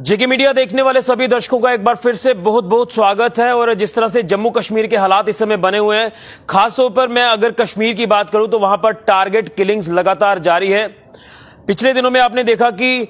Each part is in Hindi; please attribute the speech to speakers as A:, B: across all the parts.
A: जेके मीडिया देखने वाले सभी दर्शकों का एक बार फिर से बहुत बहुत स्वागत है और जिस तरह से जम्मू कश्मीर के हालात इस समय बने हुए हैं, खासतौर पर मैं अगर कश्मीर की बात करूँ तो वहाँ पर टारगेट किलिंग्स लगातार जारी है। पिछले दिनों में आपने देखा कि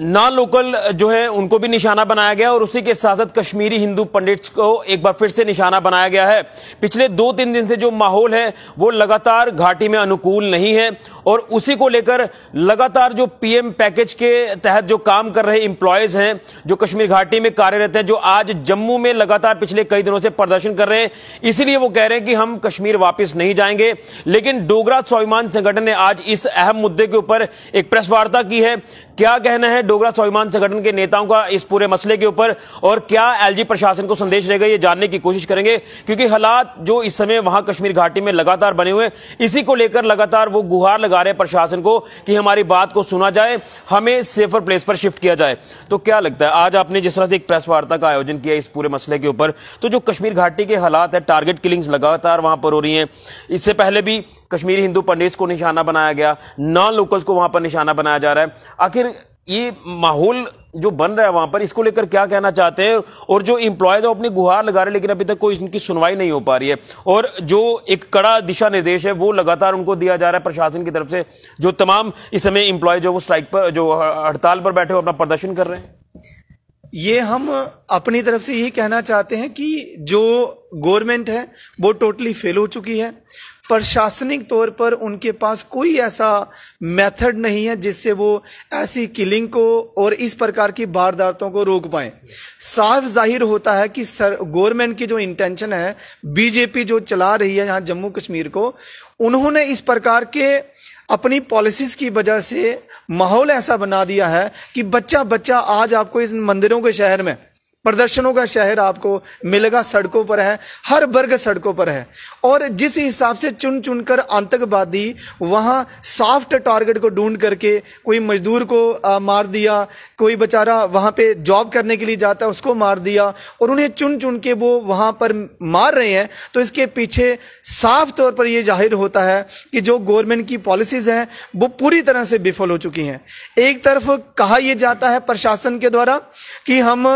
A: नॉन लोकल जो है, उनको भी निशाना बनाया गया और उसी के साथ साथ कश्मीरी हिंदू पंडित को एक बार फिर से निशाना बनाया गया है। पिछले दो तीन दिन से जो माहौल है, वो लगातार घाटी में अनुकूल नहीं है और उसी को लेकर लगातार जो पीएम पैकेज के तहत जो काम कर रहे इंप्लॉयज हैं, जो कश्मीर घाटी में कार्यरत हैं, जो आज जम्मू में लगातार पिछले कई दिनों से प्रदर्शन कर रहे हैं, इसीलिए वो कह रहे हैं कि हम कश्मीर वापिस नहीं जाएँगे। लेकिन डोगरा स्वाभिमान संगठन ने आज इस अहम मुद्दे के ऊपर एक प्रेस वार्ता की है। क्या कहना है डोगरा स्वाभिमान संगठन के नेताओं का इस पूरे मसले के ऊपर? और क्या एलजी प्रशासन को संदेश रहेगा? ये जानने की कोशिश करेंगे, क्योंकि हालात जो इस समय वहाँ कश्मीर घाटी में लगातार बने हुए इसी को लेकर लगातार वो गुहार लगा रहे प्रशासन को कि हमारी बात को सुना जाए, हमें सेफर प्लेस पर शिफ्ट किया जाए। तो क्या लगता है, आज आपने जिस तरह से एक प्रेस वार्ता का आयोजन किया इस पूरे मसले के ऊपर तो जो कश्मीर घाटी के हालात है टारगेट किलिंग्स लगातार वहाँ पर हो रही हैं, इससे पहले भी कश्मीरी हिंदू पंडित को निशाना बनाया गया नॉन लोकल्स को वहाँ पर निशाना बनाया जा रहा है। आखिर ये माहौल जो बन रहा है वहाँ पर, इसको लेकर क्या कहना चाहते हैं? और जो इंप्लॉयज अपनी गुहार लगा रहे लेकिन अभी तक कोई इनकी सुनवाई नहीं हो पा रही है। और जो एक कड़ा दिशा निर्देश है, वो लगातार उनको दिया जा रहा है प्रशासन की तरफ़ से। जो तमाम इस समय इंप्लॉय जो वो स्ट्राइक पर, जो हड़ताल पर बैठे हुए अपना प्रदर्शन कर रहे हैं।
B: ये हम अपनी तरफ़ से यही कहना चाहते हैं कि जो गवर्नमेंट है, वो टोटली फेल हो चुकी है। प्रशासनिक तौर पर उनके पास कोई ऐसा मेथड नहीं है जिससे वो ऐसी किलिंग को और इस प्रकार की वारदातों को रोक पाए। साफ़ ज़ाहिर होता है कि सर, गवर्नमेंट की जो इंटेंशन है बीजेपी जो चला रही है यहाँ जम्मू कश्मीर को, उन्होंने इस प्रकार के अपनी पॉलिसीज़ की वजह से माहौल ऐसा बना दिया है कि बच्चा बच्चा आज आपको इस मंदिरों के शहर में, प्रदर्शनों का शहर आपको मिलेगा, सड़कों पर है, हर वर्ग सड़कों पर है। और जिस हिसाब से चुन चुनकर आतंकवादी वहाँ सॉफ्ट टारगेट को ढूंढ करके कोई मजदूर को आ, मार दिया कोई बेचारा वहाँ पे जॉब करने के लिए जाता है उसको मार दिया और उन्हें चुन चुन के वो वहाँ पर मार रहे हैं तो इसके पीछे साफ़ तौर पर यह ज़ाहिर होता है कि जो गवर्नमेंट की पॉलिसीज़ हैं वो पूरी तरह से विफल हो चुकी हैं। एक तरफ़ कहा यह जाता है प्रशासन के द्वारा कि हम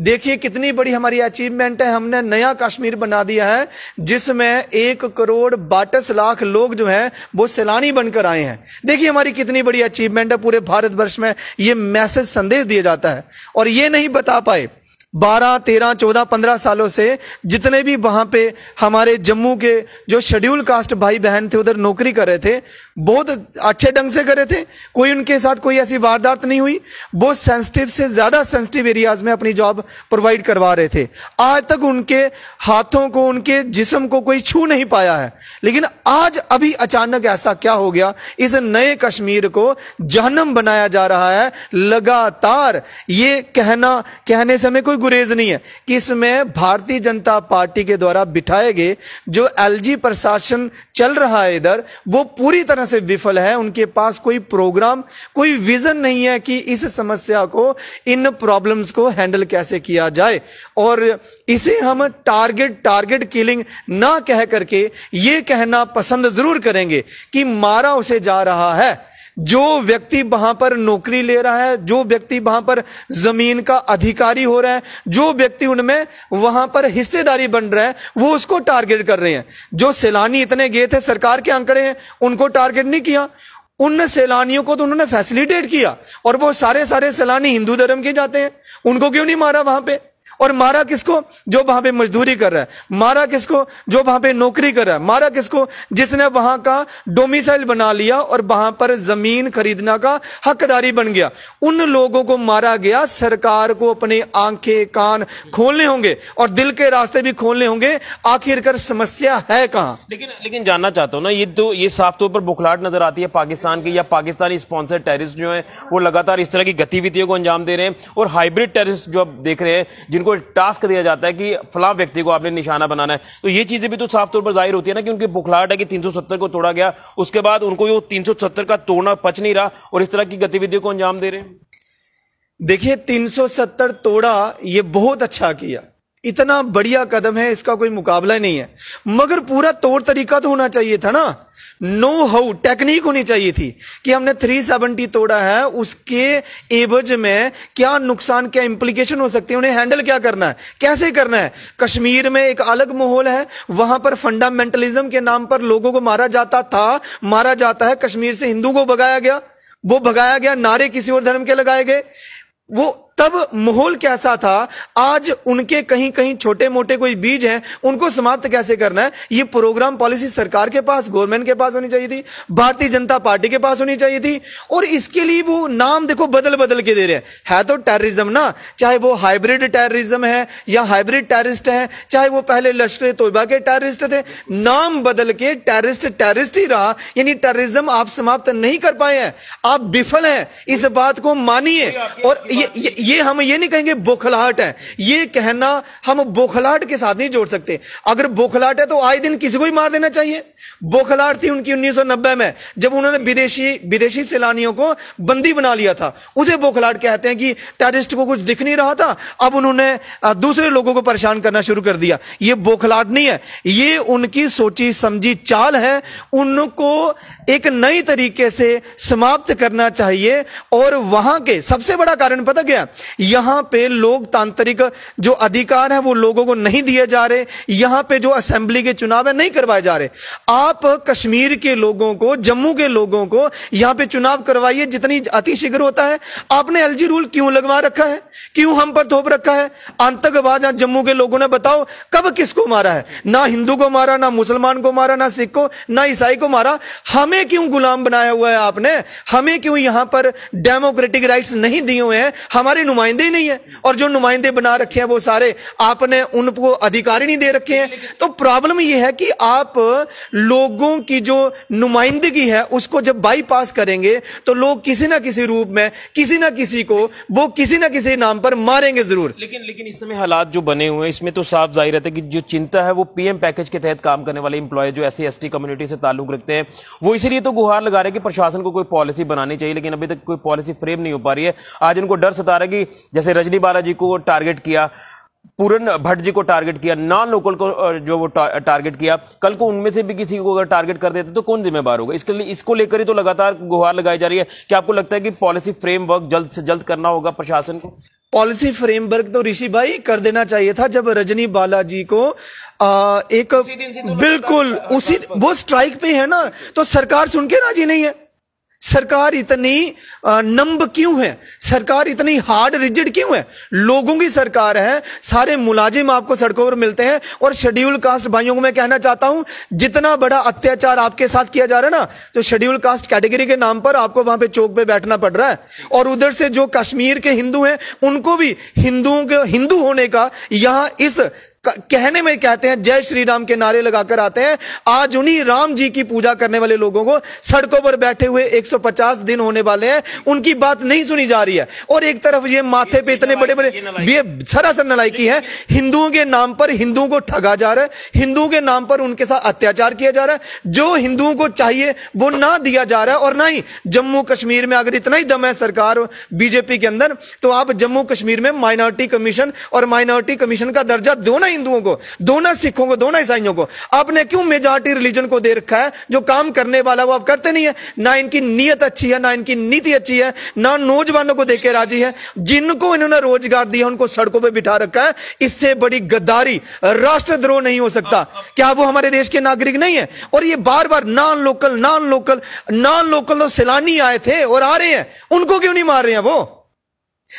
B: देखिए कितनी बड़ी हमारी अचीवमेंट है हमने नया कश्मीर बना दिया है जिसमें एक करोड़ बाटस लाख लोग जो हैं, वो सैलानी बनकर आए हैं। देखिए हमारी कितनी बड़ी अचीवमेंट है, पूरे भारतवर्ष में ये मैसेज संदेश दिया जाता है। और ये नहीं बता पाए, बारह, तेरह, चौदह, पंद्रह सालों से जितने भी वहाँ पे हमारे जम्मू के जो शेड्यूल कास्ट भाई बहन थे, उधर नौकरी कर रहे थे बहुत अच्छे ढंग से करे थे। कोई उनके साथ कोई ऐसी वारदात नहीं हुई। बहुत सेंसिटिव से ज़्यादा सेंसिटिव एरियाज़ में अपनी जॉब प्रोवाइड करवा रहे थे। आज तक उनके हाथों को, उनके जिस्म को कोई छू नहीं पाया है। लेकिन आज अभी अचानक ऐसा क्या हो गया? इस नए कश्मीर को जहनम बनाया जा रहा है। लगातार ये कहना, कहने से हमें कोई गुरेज नहीं है कि इसमें भारतीय जनता पार्टी के द्वारा बिठाए गए जो एलजी प्रशासन चल रहा है इधर, वो पूरी तरह से विफल है, उनके पास कोई प्रोग्राम कोई विजन नहीं है कि इस समस्या को, इन प्रॉब्लम्स को हैंडल कैसे किया जाए। और इसे हम टारगेट टारगेट किलिंग ना कह करके ये कहना पसंद ज़रूर करेंगे कि मारा उसे जा रहा है। जो व्यक्ति वहाँ पर नौकरी ले रहा है, जो व्यक्ति वहाँ पर ज़मीन का अधिकारी हो रहा है, जो व्यक्ति उनमें वहाँ पर हिस्सेदारी बन रहा है, वो उसको टारगेट कर रहे हैं। जो सैलानी इतने गए थे सरकार के आंकड़े हैं, उनको टारगेट नहीं किया। उन सैलानियों को तो उन्होंने फैसिलिटेट किया और वो सारे सारे सैलानी हिंदू धर्म के जाते हैं। उनको क्यों नहीं मारा वहाँ पे? और मारा किसको? जो वहाँ पे मजदूरी कर रहा है। मारा किसको? जो वहाँ पे नौकरी कर रहा है। मारा किसको? जिसने वहाँ का डोमिसाइल बना लिया और वहाँ पर ज़मीन खरीदना का हकदारी बन गया। उन लोगों को मारा गया। सरकार को अपने आँखें, कान खोलने होंगे और दिल के रास्ते भी खोलने होंगे। आखिरकार समस्या है कहाँ?
A: लेकिन लेकिन जानना चाहता हूँ ना, ये तो ये साफ़ तौर पर बुखलाट नज़र आती है पाकिस्तान की। या पाकिस्तानी स्पॉन्सर टेरिस्ट जो है, वो लगातार इस तरह की गतिविधियों को अंजाम दे रहे हैं। और हाइब्रिड टेरिस्ट जो आप देख रहे हैं जिनको टास्क दिया जाता है कि फला व्यक्ति को आपने निशाना बनाना है। तो ये चीज़ें भी तो साफ़ तौर पर ज़ाहिर होती है ना कि उनकी बुखलाहट है कि 370 को तोड़ा गया, उसके बाद उनको वो 370 का तोड़ना पच नहीं रहा और इस तरह की गतिविधियों को अंजाम दे रहे हैं।
B: देखिए 370 तोड़ा, ये बहुत अच्छा किया। इतना बढ़िया कदम है, इसका कोई मुकाबला नहीं है। मगर पूरा तौर तरीका तो होना चाहिए था ना। नो हाउ, टेक्निक होनी चाहिए थी कि हमने 370 तोड़ा है, उसके एवज में क्या नुकसान, क्या इंप्लीकेशन हो सकती है, उन्हें हैंडल क्या करना है, कैसे करना है? कश्मीर में एक अलग माहौल है, वहाँ पर फंडामेंटलिज्म के नाम पर लोगों को मारा जाता था, मारा जाता है, कश्मीर से हिंदू को भगाया गया, वो भगाया गया, नारे किसी और धर्म के लगाए गए, वो तब माहौल कैसा था? आज उनके कहीं कहीं छोटे मोटे कोई बीज हैं उनको समाप्त कैसे करना है? ये प्रोग्राम पॉलिसी सरकार के पास गवर्नमेंट के पास होनी चाहिए थी भारतीय जनता पार्टी के पास होनी चाहिए थी और इसके लिए वो नाम देखो बदल बदल के दे रहे हैं। है तो टेररिज्म ना? चाहे वो हाइब्रिड टेररिज्म है या हाइब्रिड टेररिस्ट है चाहे वो पहले लश्कर तोयबा के टेररिस्ट थे नाम बदल के टेररिस्ट टेररिस्ट ही रहा। यानी टेररिज्म आप समाप्त नहीं कर पाए हैं। आप विफल हैं। इस बात को मानिए। और ये, ये ये हम ये नहीं कहेंगे बोखलाहट है। ये कहना हम बोखलाहट के साथ नहीं जोड़ सकते। अगर बोखलाहट है तो आए दिन किसी को ही मार देना चाहिए। बोखलाहट थी उनकी 1990 में, जब उन्होंने विदेशी विदेशी सैलानियों को बंदी बना लिया था। उसे बोखलाहट कहते हैं कि टेररिस्ट को कुछ दिख नहीं रहा था। अब उन्होंने दूसरे लोगों को परेशान करना शुरू कर दिया। ये बोखलाहट नहीं है। ये उनकी सोची समझी चाल है। उनको एक नई तरीके से समाप्त करना चाहिए। और वहाँ के सबसे बड़ा कारण पता गया यहाँ पे लोकतांत्रिक जो अधिकार है वो लोगों को नहीं दिए जा रहे, यहाँ पे जो असेंबली के चुनाव है नहीं करवाए जा रहे। आप कश्मीर के लोगों को, जम्मू के लोगों को यहाँ पे चुनाव करवाइए, जितनी अतिशीघ्र होता है। आपने एलजी रूल क्यों लगवा रखा है? क्यों हम पर थोप रखा है? आतंकवाद जम्मू के लोगों ने बताओ, कब किसको मारा है? ना हिंदू को मारा, ना मुसलमान को मारा, ना सिख को, ना ईसाई को मारा। हमें क्यों गुलाम बनाया हुआ है आपने? हमें क्यों यहाँ पर डेमोक्रेटिक राइट्स नहीं दिए हुए हैं? हमारे नुमाइंदे ही नहीं है। और जो नुमाइंदे बना रखे हैं, वो सारे आपने उनको अधिकारी नहीं दे रखे हैं। तो प्रॉब्लम यह है कि आप लोगों की जो नुमाइंदगी है, उसको जब बाईपास करेंगे तो लोग किसी ना किसी रूप में, किसी ना किसी को, वो किसी ना किसी नाम पर मारेंगे ज़रूर।
A: लेकिन लेकिन इस समय हालात जो बने हुए हैं, इसमें तो साफ़ ज़ाहिर है कि जो चिंता है, वो पीएम पैकेज के तहत काम करने वाले इंप्लॉय जो एस कम्युनिटी से ताल्लुक रखते हैं, वो इसीलिए तो गुहार लगा रहे हैं कि प्रशासन को कोई पॉलिसी बनानी चाहिए, लेकिन अभी तक कोई पॉलिसी फ्रेम नहीं हो पा रही है। आज उनको डर सता रहा है जैसे रजनी बालाजी को टारगेट किया पूरन भट्ट जी को टारगेट किया नॉन लोकल को जो वो टारगेट किया। कल को उनमें से भी किसी को अगर टारगेट कर देते तो कौन जिम्मेवार होगा? इसके लिए इसको लेकर ही तो लगातार गुहार लगाई जा रही है क्या आपको लगता है कि पॉलिसी फ्रेमवर्क जल्द से जल्द करना होगा प्रशासन को?
B: पॉलिसी फ्रेमवर्क तो ऋषि भाई कर देना चाहिए था जब रजनी बालाजी को आ, एक उसी तो बिल्कुल उसी वो स्ट्राइक पे है ना तो सरकार सुन के राज़ी नहीं है। सरकार इतनी नंब क्यों है? सरकार इतनी हार्ड, रिजिड क्यों है? लोगों की सरकार है, सारे मुलाजिम आपको सड़कों पर मिलते हैं और शेड्यूल कास्ट भाइयों को मैं कहना चाहता हूँ, जितना बड़ा अत्याचार आपके साथ किया जा रहा है ना तो शेड्यूल कास्ट कैटेगरी के नाम पर आपको वहाँ पे चौक पे बैठना पड़ रहा है। और उधर से जो कश्मीर के हिंदू हैं, उनको भी हिंदुओं के, हिंदू होने का यहाँ इस कहने में कहते हैं जय श्री राम के नारे लगाकर आते हैं। आज उन्हीं राम जी की पूजा करने वाले लोगों को सड़कों पर बैठे हुए 150 दिन होने वाले हैं। उनकी बात नहीं सुनी जा रही है। और एक तरफ़ ये माथे पे इतने बड़े बड़े ये सरासर नलायकी है। हिंदुओं के नाम पर हिंदुओं को ठगा जा रहा है। हिंदुओं के नाम पर उनके साथ अत्याचार किया जा रहा है। जो हिंदुओं को चाहिए वो ना दिया जा रहा है और ना ही जम्मू कश्मीर में अगर इतना ही दम है सरकार बीजेपी के अंदर तो आप जम्मू कश्मीर में माइनॉरिटी कमीशन और माइनॉरिटी कमीशन का दर्जा दो ना हिंदुओं को दोनों सिखों को दोनों ईसाइयों को। आपने क्यों मेजॉरिटी रिलीजन को दे रखा है? जो काम करने वाला वो आप करते नहीं है। ना इनकी नीयत अच्छी है ना इनकी नीति अच्छी है ना नौजवानों को देखे राज़ी है। जिनको इन्होंने रोज़गार दिया उनको सड़कों पर बिठा रखा है इससे बड़ी गद्दारी राष्ट्रद्रोह नहीं हो सकता। क्या वो हमारे देश के नागरिक नहीं है? और ये बार बार non local non local non local तो सैलानी आए थे और आ रहे हैं। उनको क्यों नहीं मार रहे हैं वो?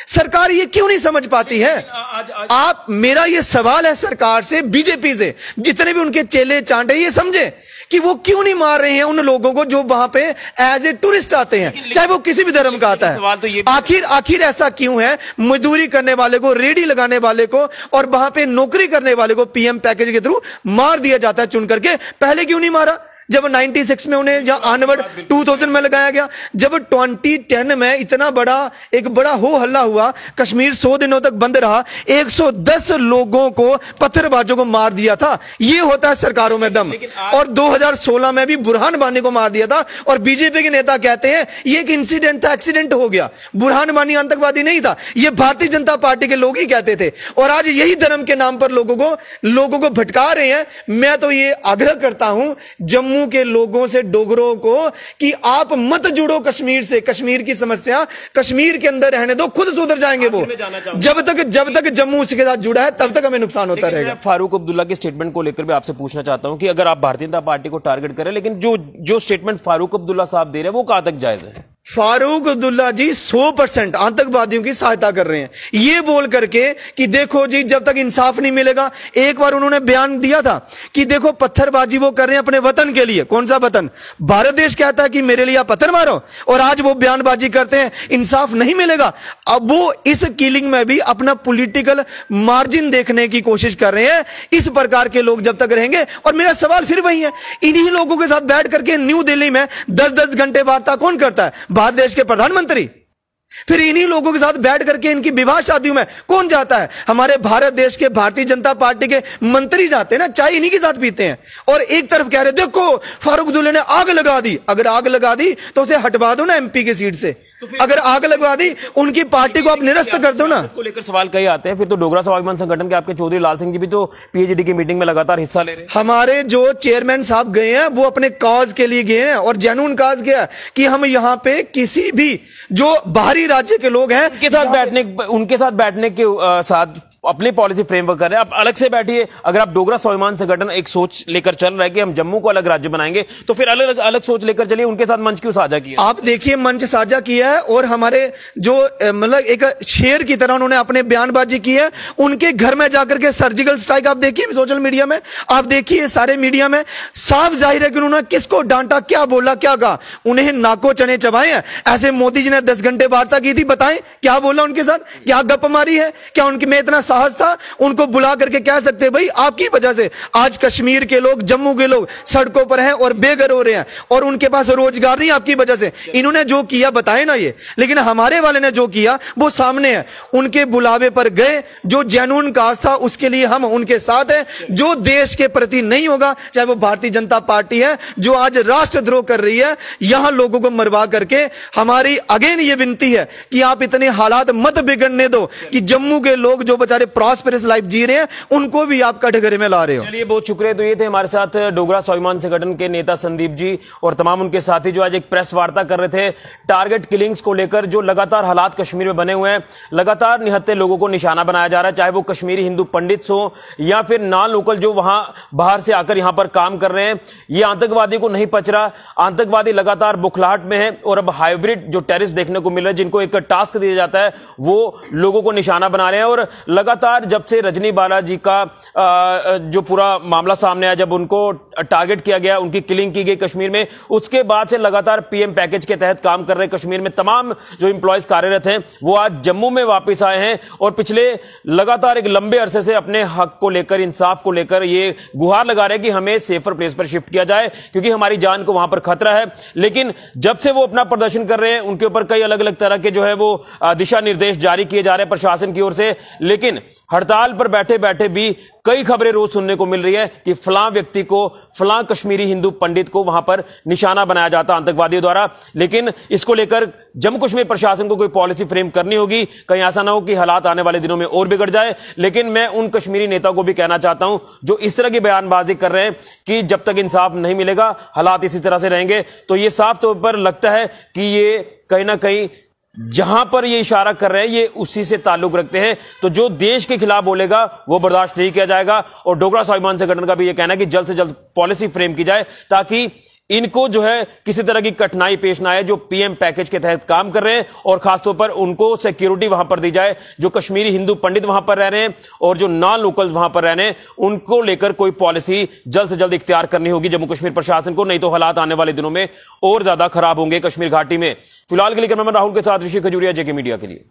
B: सरकार ये क्यों नहीं समझ पाती है? आज, आज, आप मेरा ये सवाल है सरकार से बीजेपी से। जितने भी उनके चेले चांटे ये समझे कि वो क्यों नहीं मार रहे हैं उन लोगों को जो वहाँ पे एज ए टूरिस्ट आते हैं चाहे वो किसी भी धर्म का आता है। तो आखिर आखिर ऐसा क्यों है? मजदूरी करने वाले को रेडी लगाने वाले को और वहाँ पे नौकरी करने वाले को पीएम पैकेज के थ्रू मार दिया जाता है चुन करके पहले क्यों नहीं मारा? जब 96 में उन्हें जहाँ आनवर्ड 2000 में लगाया गया जब 2010 में इतना बड़ा एक बड़ा हो हल्ला हुआ कश्मीर 100 दिनों तक बंद रहा 110 लोगों को पत्थरबाजों को मार दिया था। ये होता है सरकारों में दम। और 2016 में भी बुरहान बानी को मार दिया था और बीजेपी के नेता कहते हैं ये एक इंसिडेंट था एक्सीडेंट हो गया। बुरहान बानी आतंकवादी नहीं था यह भारतीय जनता पार्टी के लोग ही कहते थे। और आज यही धर्म के नाम पर लोगों को लोगों को भटका रहे हैं। मैं तो ये आग्रह करता हूँ जम्मू के लोगों से डोगरों को कि आप मत जुड़ो कश्मीर से। कश्मीर की समस्या कश्मीर के अंदर रहने दो खुद सुधर जाएँगे वो। जब तक जब तक जम्मू उसके साथ जुड़ा है तब तक हमें नुकसान होता रहेगा।
A: फारूक अब्दुल्ला के स्टेटमेंट को लेकर भी आपसे पूछना चाहता हूँ कि अगर आप भारतीय जनता पार्टी को टारगेट करें लेकिन जो जो स्टेटमेंट फारूक अब्दुल्ला साहब दे रहे हैं वो कहाँ तक जायज़ है?
B: फारूक अब्दुल्ला जी 100 परसेंट आतंकवादियों की सहायता कर रहे हैं। ये बोल करके कि देखो जी, जब तक इंसाफ नहीं मिलेगा, एक बार उन्होंने बयान दिया था कि देखो पत्थरबाजी वो कर रहे हैं अपने वतन के लिए। कौन सा वतन? भारत देश कहता है कि मेरे लिए आप पत्थर मारो और आज वो बयानबाजी करते हैं, इंसाफ नहीं मिलेगा। अब वो इस किलिंग में भी अपना पोलिटिकल मार्जिन देखने की कोशिश कर रहे हैं। इस प्रकार के लोग जब तक रहेंगे, और मेरा सवाल फिर वही है, इन्हीं लोगों के साथ बैठ करके न्यू दिल्ली में दस दस घंटे वार्ता कौन करता है? भारत देश के प्रधानमंत्री। फिर इन्हीं लोगों के साथ बैठ करके इनकी विवाह शादियों में कौन जाता है? हमारे भारत देश के भारतीय जनता पार्टी के मंत्री जाते हैं ना, चाय इन्हीं के साथ पीते हैं। और एक तरफ़ कह रहे देखो, फारूक दुल्ले ने आग लगा दी। अगर आग लगा दी तो उसे हटवा दो ना एमपी की सीट से। तो अगर आग लगवा दी उनकी पार्टी को आप निरस्त कर दो ना।
A: को लेकर सवाल कई आते हैं फिर तो डोगरा स्वाभिमान संगठन के आपके चौधरी लाल सिंह जी भी तो पीएचडी की मीटिंग में लगातार हिस्सा ले रहे हैं।
B: हमारे जो चेयरमैन साहब गए हैं वो अपने काज के लिए गए हैं और जेनुअन काज गया कि हम यहाँ पे किसी भी जो बाहरी राज्य के लोग हैं
A: उनके साथ बैठने उनके साथ बैठने के साथ अपनी पॉलिसी फ्रेमवर्क कर रहे हैं। आप अलग से बैठिए। अगर आप डोगरा स्वाभिमान संगठन एक सोच लेकर चल रहे कि हम जम्मू को अलग राज्य बनाएँगे तो फिर अलग अलग सोच लेकर चलिए, उनके साथ मंच क्यों साझा किया?
B: आप देखिए, मंच साझा किया है और हमारे जो मतलब एक शेर की तरह उन्होंने अपने बयानबाजी की है। उनके घर में जाकर के सर्जिकल स्ट्राइक आप देखिए सोशल मीडिया में। आप देखिए सारे मीडिया में। साफ़ ज़ाहिर है कि उन्होंने किसको डांटा, क्या बोला, क्या कहा? उन्हें नाको चने चबाए हैं। ऐसे मोदी जी ने दस घंटे वार्ता की थी, बताएँ, क्या बोला उनके साथ? क्या गप मारी है? क्या उनकी में इतना साहस था, उनको बुला करके कह सकते भाई, आपकी वजह से आज कश्मीर के लोग, जम्मू के लोग सड़कों पर हैं और बेघर हो रहे हैं और उनके पास रोज़गार नहीं आपकी वजह से। इन्होंने जो किया, बताए ना ये, लेकिन हमारे वाले ने जो किया, वो सामने है। उनके बुलावे पर गए, जो जैनून काज था, उसके लिए हम उनके साथ हैं। जो देश के प्रति नहीं होगा, चाहे वो भारतीय जनता पार्टी है, जो आज राष्ट्रद्रोह कर रही है, यहाँ लोगों को मरवा करके हमारी अगेन ये विनती है कि आप इतने हालात मत बिगड़ने दो कि जम्मू के लोग जो बेचारे प्रॉस्पेरस लाइफ जी रहे हैं, उनको भी आप कटघरे में ला रहे हो।
A: चलिए, बहुत शुक्रिया। तो ये थे हमारे साथ डोगरा स्वाभिमान संगठन के नेता संदीप जी और तमाम उनके साथी जो आज एक प्रेस वार्ता कर रहे थे टारगेट किलिंग्स को लेकर, जो लगातार हालात कश्मीर में बने हुए हैं। लगातार निहत्ते लोगों को निशाना बनाया जा रहा है, चाहे वो कश्मीरी हिंदू पंडित हो या फिर नॉन लोकल जो वहाँ बाहर से आकर यहाँ पर काम कर रहे हैं। ये आतंकवादी को नहीं पच रहा आतंकवादी लगातार बुखलाहट में है और अब हाइब्रिड जो टेरिस देखने को मिल रहे हैं, जिनको एक टास्क दिया जाता है, वो लोगों को निशाना बना रहे हैं। और लगातार जब से रजनी बालाजी का जो पूरा मामला सामने आया, जब उनको टारगेट किया गया, उनकी किलिंग की गई कश्मीर में, उसके बाद से लगातार पीएम पैकेज के तहत काम कर रहे कश्मीर में तमाम जो इंप्लॉयज कार्यरत हैं, वो आज जम्मू में वापस आए हैं और पिछले लगातार एक लंबे अरसे से अपने हक को लेकर, इंसाफ को लेकर ये गुहार लगा रहे कि हमें सेफर प्लेस पर शिफ्ट किया जाए, क्योंकि हमारी जान को वहाँ पर खतरा है। लेकिन जब से वो अपना प्रदर्शन कर रहे हैं, उनके ऊपर कई अलग अलग तरह के जो है वो दिशा निर्देश जारी किए जा रहे हैं प्रशासन की ओर से। लेकिन हड़ताल पर बैठे बैठे भी कई खबरें रोज सुनने को मिल रही है कि फलां व्यक्ति को, फलां कश्मीरी हिंदू पंडित को वहाँ पर निशाना बनाया जाता आतंकवादियों द्वारा। लेकिन इसको लेकर जम्मू कश्मीर प्रशासन को कोई पॉलिसी फ्रेम करनी होगी। कहीं ऐसा ना हो कि हालात आने वाले दिनों में और बिगड़ जाए। लेकिन मैं उन कश्मीरी नेताओं को भी कहना चाहता हूँ जो इस तरह की बयानबाजी कर रहे हैं कि जब तक इंसाफ नहीं मिलेगा, हालात इसी तरह से रहेंगे। तो यह साफ़ तौर पर लगता है कि ये कहीं ना कहीं जहाँ पर ये इशारा कर रहे हैं, ये उसी से ताल्लुक रखते हैं। तो जो देश के खिलाफ बोलेगा, वो बर्दाश्त नहीं किया जाएगा। और डोगरा स्वाभिमान संगठन का भी ये कहना है कि जल्द से जल्द पॉलिसी फ्रेम की जाए ताकि इनको जो है किसी तरह की कठिनाई पेश ना आए, जो पीएम पैकेज के तहत काम कर रहे हैं, और खासतौर पर उनको सिक्योरिटी वहाँ पर दी जाए, जो कश्मीरी हिंदू पंडित वहाँ पर रह रहे हैं, और जो नॉन लोकल वहाँ पर रह रहे हैं, उनको लेकर कोई पॉलिसी जल्द से जल्द इख्तियार करनी होगी जम्मू कश्मीर प्रशासन को, नहीं तो हालात आने वाले दिनों में और ज़्यादा खराब होंगे कश्मीर घाटी में। फ़िलहाल के लिए कैमरामैन राहुल के साथ ऋषि खजूरिया, जेके मीडिया के लिए।